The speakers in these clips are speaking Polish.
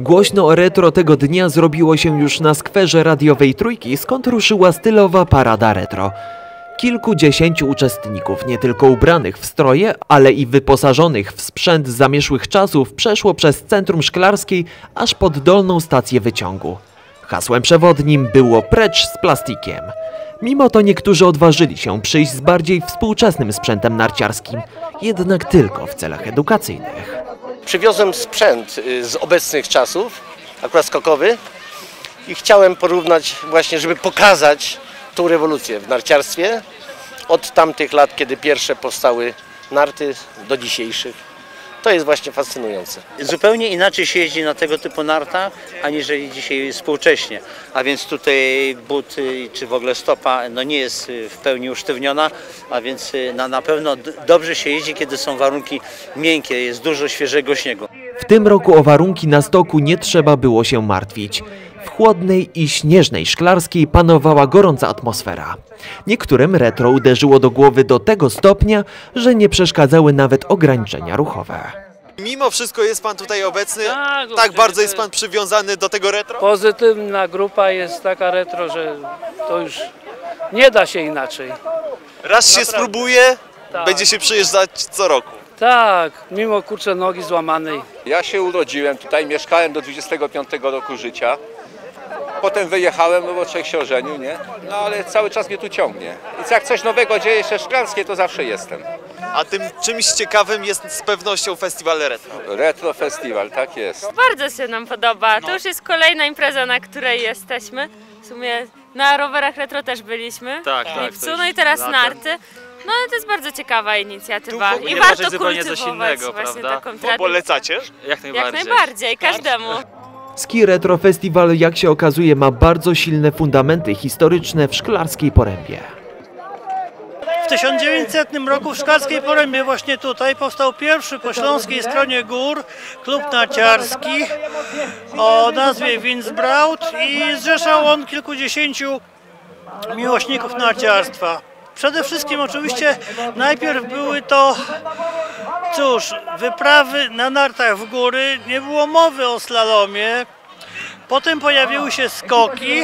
Głośno o retro tego dnia zrobiło się już na skwerze radiowej Trójki, skąd ruszyła stylowa parada retro. Kilkudziesięciu uczestników, nie tylko ubranych w stroje, ale i wyposażonych w sprzęt zamieszłych czasów, przeszło przez centrum szklarskiej aż pod dolną stację wyciągu. Hasłem przewodnim było precz z plastikiem. Mimo to niektórzy odważyli się przyjść z bardziej współczesnym sprzętem narciarskim, jednak tylko w celach edukacyjnych. Przywiozłem sprzęt y, z obecnych czasów, akurat skokowy i chciałem porównać właśnie, żeby pokazać tą rewolucję w narciarstwie od tamtych lat, kiedy pierwsze powstały narty do dzisiejszych. To jest właśnie fascynujące. Zupełnie inaczej się jeździ na tego typu nartach, aniżeli dzisiaj współcześnie. A więc tutaj but czy w ogóle stopa no nie jest y, w pełni usztywniona, a więc y, na, na pewno dobrze się jeździ, kiedy są warunki miękkie, jest dużo świeżego śniegu. W tym roku o warunki na stoku nie trzeba było się martwić. Chłodnej i śnieżnej szklarskiej panowała gorąca atmosfera. Niektórym retro uderzyło do głowy do tego stopnia, że nie przeszkadzały nawet ograniczenia ruchowe. Mimo wszystko jest Pan tutaj obecny, Tak, tak bardzo jest Pan przywiązany do tego retro? Pozytywna grupa jest taka retro, że to już nie da się inaczej. Raz się spróbuje, Tak. będzie się przyjeżdżać co roku. Tak, mimo kurczę nogi złamanej. Ja się urodziłem tutaj, mieszkałem do 25 roku życia. Potem wyjechałem, no bo człowiek się ożenił, nie? No ale cały czas mnie tu ciągnie. I jak coś nowego dzieje się szklanskie, to zawsze jestem. A tym czymś ciekawym jest z pewnością festiwal retro. Retro Festival, tak jest. Bardzo się nam podoba. To już jest kolejna impreza, na której jesteśmy. W sumie na rowerach retro też byliśmy Tak, w tak, lipcu, to już no i teraz latem. narty. No ale to jest bardzo ciekawa inicjatywa Tu w ogóle i warto zupełnie coś kultywować innego, właśnie prawda? taką tradycję. Polecacie? Jak Jak najbardziej. najbardziej, każdemu. Ski Retro Festival, jak się okazuje, ma bardzo silne fundamenty historyczne w szklarskiej porębie. W 1900 roku w Szklarskiej Porębie właśnie tutaj powstał pierwszy po śląskiej stronie gór klub narciarski o nazwie Winsbraut i zrzeszał on kilkudziesięciu miłośników narciarstwa. Przede wszystkim oczywiście najpierw były to cóż, wyprawy na nartach w góry, nie było mowy o slalomie. Potem pojawiły się skoki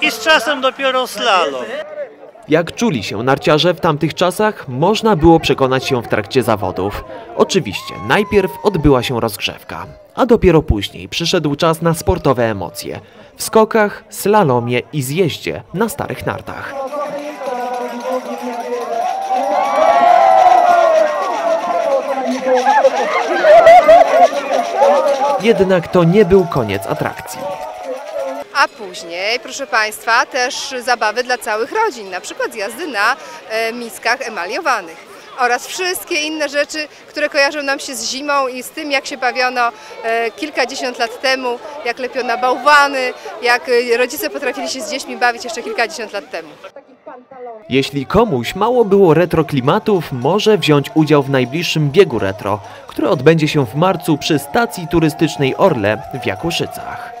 i z czasem dopiero slalom. Jak czuli się narciarze w tamtych czasach, można było przekonać się w trakcie zawodów. Oczywiście, najpierw odbyła się rozgrzewka, a dopiero później przyszedł czas na sportowe emocje. W skokach, slalomie i zjeździe na starych nartach. Jednak to nie był koniec atrakcji. A później, proszę Państwa, też zabawy dla całych rodzin, na przykład jazdy na e, miskach emaliowanych oraz wszystkie inne rzeczy, które kojarzą nam się z zimą i z tym, jak się bawiono e, kilkadziesiąt lat temu, jak lepiono bałwany, jak e, rodzice potrafili się z dziećmi bawić jeszcze kilkadziesiąt lat temu. Jeśli komuś mało było retro klimatów, może wziąć udział w najbliższym biegu retro, który odbędzie się w marcu przy stacji turystycznej Orle w Jakuszycach.